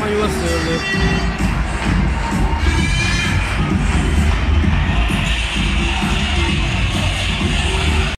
まりますよね。